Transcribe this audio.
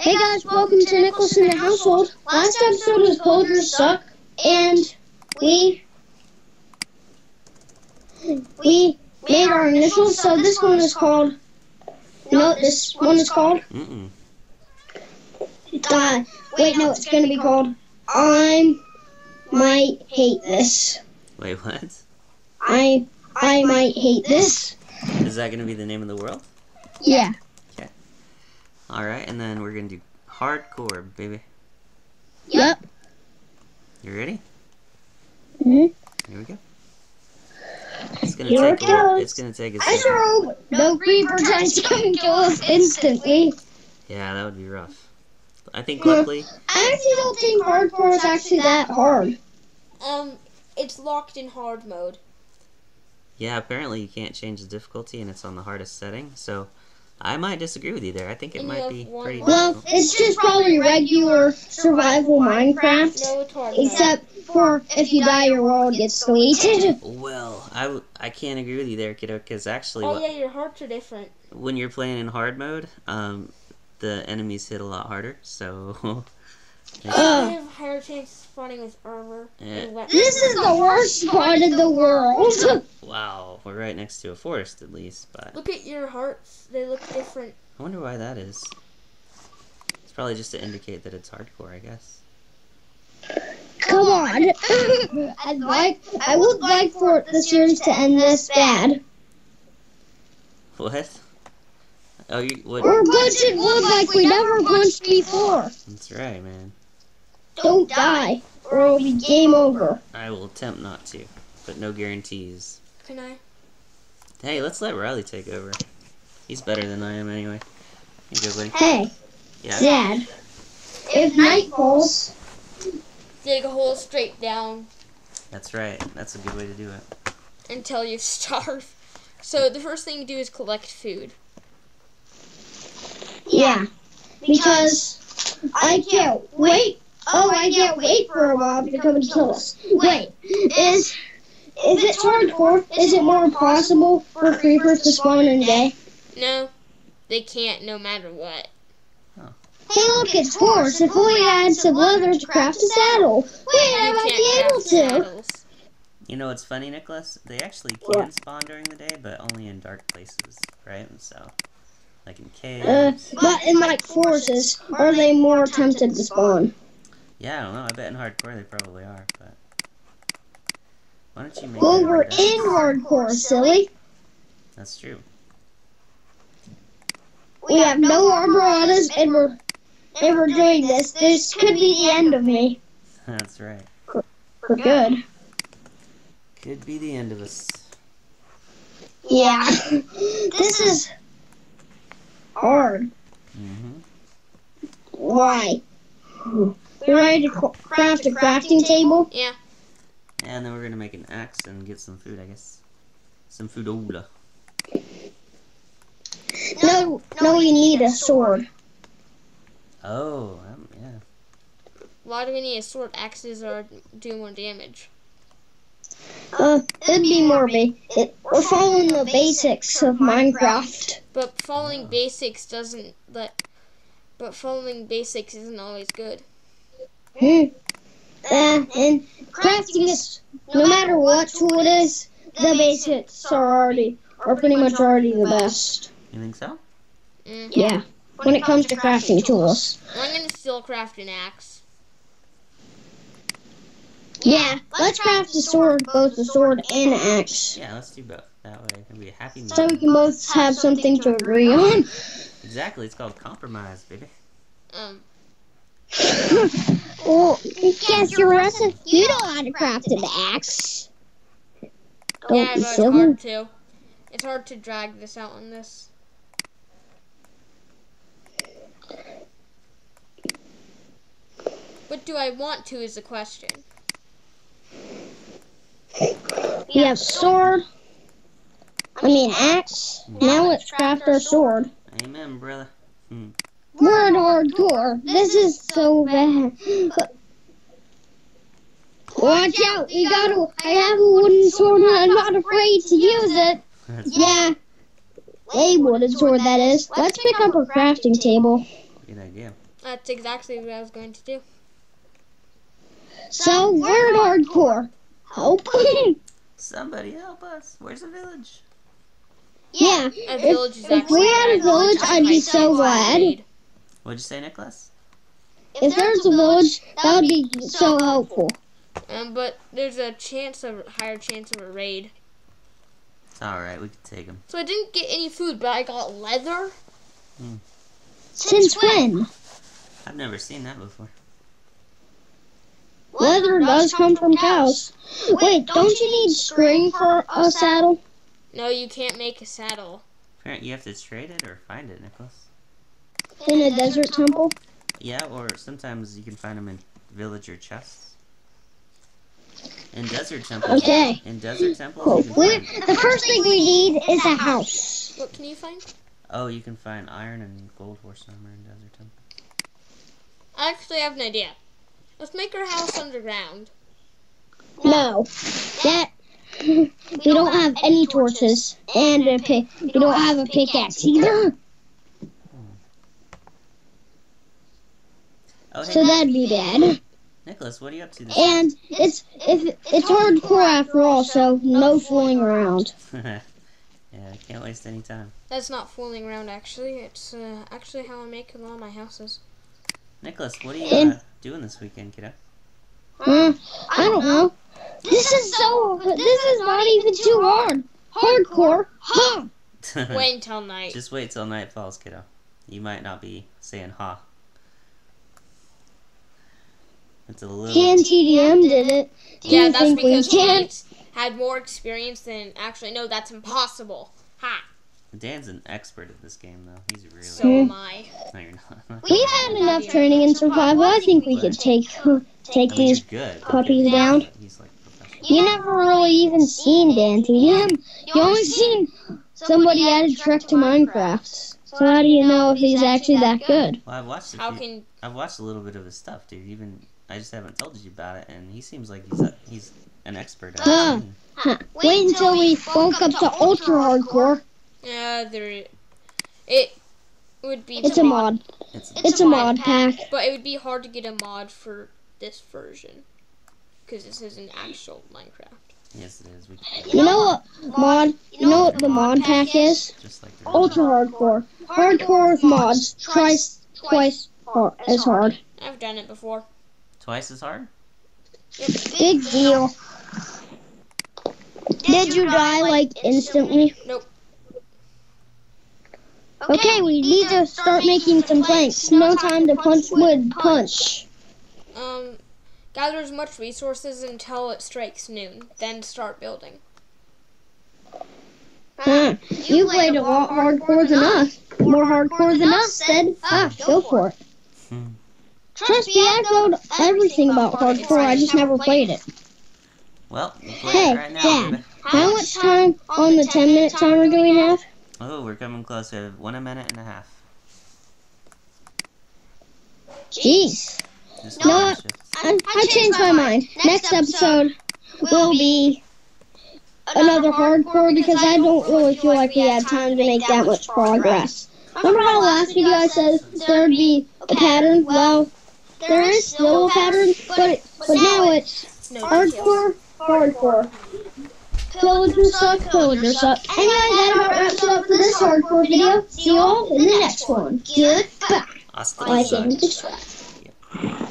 Hey guys, welcome to Nicholas in the Household. Last episode was Pillagers Suck, and we we made our initials. So this one is called. You know this one is called? Mm-mm. Uh, wait, no, it's gonna be called. I might hate this. Wait, what? I I might hate this. Is that gonna be the name of the world? Yeah. All right, and then we're gonna do hardcore, baby. Yep. You ready? Mhm. Here we go. It's gonna Here take. it A, it's gonna take a I second. throw no creeper tries to come kill us instantly. Yeah, that would be rough. I think Yeah. luckily, I actually don't think hardcore is actually that hard. Um, it's locked in hard mode. yeah, apparently you can't change the difficulty, and it's on the hardest setting. So, I might disagree with you there. I think it And might be pretty. Well, difficult. it's just probably regular survival Minecraft, No, it's hard mode. except for if you die, your world gets deleted. Well, I, I can't agree with you there, kiddo, because actually, Oh yeah, your hearts are different. when you're playing in hard mode, um, the enemies hit a lot harder. So, You Ugh. have higher chance of spawning with armor Yeah. and weapons. This is the worst part of the world. wow, we're right next to a forest at least. But Look at your hearts; they look different. I wonder why that is. It's probably just to indicate that it's hardcore, I guess. Come on. I'd like, I would like for the series to end this bad. What? Oh, you what? We're punching wood like we never punched before. That's right, man. Don't die, or it'll be game over. I will attempt not to, but no guarantees. Can I? Hey, let's let Riley take over. He's better than I am anyway. You go, buddy. Hey, Yeah. Dad. If night falls, Dig a hole straight down That's right. That's a good way to do it. until you starve. So the first thing you do is collect food. yeah, because I can't wait. Oh, I can't wait for a mob to come and kill us. Wait, is is it hardcore? Is it more possible for creepers to spawn in day? No, they can't, no matter what. Hey, look, it's horse. If only I had some leather to craft a saddle. Wait, I You might be able to. You know what's funny, Nicholas? They actually can What? spawn during the day, but only in dark places, right? So, like in Uh, caves. but in like forests, are they more tempted to spawn? Yeah, I don't know. I bet in hardcore they probably are, but. Why don't you make Well, we're in hardcore, silly. That's true. We have no armor on us, and we're and we're doing this. This could be the end of me That's right. for good. Could be the end of us. Yeah, this is hard. hmm Why? You ready to craft a crafting table? Yeah. And then we're gonna make an axe and get some food, I guess. Some foodola. No, no, you need a sword. Oh, um, yeah. Why do we need a sword? Axes are do more damage. Uh, it'd be more ba- it, We're following the basics of Minecraft. But following basics doesn't let. But following basics isn't always good. Uh, and crafting is, no matter what tool it is, the basics are already, are pretty much already the best. You think so? Mm. Yeah. When it comes to crafting tools. I'm gonna still craft an axe. Yeah, let's craft a sword, both a sword and an axe. Yeah, let's do both. That way it can be a happy So we can both have something to agree on. Exactly, it's called compromise, baby. Um, well, guess your recipe. You know how to craft an axe. Don't yeah, be but it's silly. hard to. It's hard to drag this out on this. What do I want to is the question. We have sword. I mean axe. Now let's craft our sword. Amen, brother. Hmm. We're in hardcore. This is so bad. Watch out! You gotta. I have a wooden sword and I'm not afraid to use it. Yeah. A wooden sword, that is. Let's pick up a crafting table. good idea. That's exactly what I was going to do. So we're at hardcore. Help. Somebody help us. Where's the village? yeah. A village is if we had a village, I'd be so glad. What'd you say, Nicholas? If there's a village, that would be so helpful. Um, but there's a chance of higher chance of a raid. It's alright, we can take him. So I didn't get any food, but I got leather. Since when? I've never seen that before. Leather does come from cows. Wait, don't you need string for a saddle? No, you can't make a saddle. Apparently, you have to trade it or find it, Nicholas. In a desert temple? Yeah, or sometimes you can find them in villager chests. In desert temples. Okay. In desert temples, Cool. you can find. the first thing we need is a house. What can you find? Oh, you can find iron and gold horse armor in desert temple. I actually have an idea. Let's make our house underground. No. That we don't have any torches and a pick. We don't have a pickaxe either. Oh, hey, So that'd be bad. Nicholas, what are you up to this And it's if it's hardcore after all, so no fooling around. yeah, I can't waste any time. That's not fooling around, actually. It's uh, actually how I make a lot of my houses. Nicholas, what are you And- uh, doing this weekend, kiddo? Uh, I don't know. This is so. This is not even too hard. Hardcore, huh? Wait until night. Just wait till night falls, kiddo. You might not be saying ha. It's a little. And TDM did it. Do yeah, that's think we because can? Nate had more experience than actually. No, that's impossible. Ha! Dan's an expert at this game, though. He's really. So hmm. am I. No, you're not. We've had enough training in survival. I think we could take take I mean, these good. puppies down. He's like professional. You never really even seen Dan TDM. You only seen somebody add a trick to Minecraft. So how do you know if he's actually that good? Well, I've watched. A How few, can I've watched a little bit of his stuff, dude. Even I just haven't told you about it, and he seems like he's a, he's an expert at Huh. it. Huh. Wait until we bulk up to ultra hardcore. Yeah, there? It would be. It's a mod. It's It's a mod pack. But it would be hard to get a mod for this version. Because this is an actual Minecraft. yes, it is. We You know what mod? You know what the mod pack is? just like the Ultra hardcore. Hardcore with mods. Twice, twice hard, as hard. I've done it before. Twice as hard. Big deal. Did you die like instantly? Nope. Okay, we need to start making some planks. No time to punch wood. Punch. Um, gather as much resources until it strikes noon. Then start building. Huh. You played a lot hardcore than us. More hardcore than us, said. Ah, go for it. Trust me, I know everything about hardcore. I just never played it. Well, we'll Hey, right now. Dad. How much time on the 10 minute timer do we have? Oh, we're coming close. We have one a minute and a half. Jeez. Just No, one. I, I changed my mind. Next episode will be another hardcore because I don't really feel like we had time to make that much progress. Remember how last video I said there'd be a pattern? Well, there is still a pattern, but but now it's hardcore, hardcore. Pillagers suck, pillagers suck. Anyway, that about wraps it up for this hardcore video. See you all in the next one. Goodbye. Like and subscribe.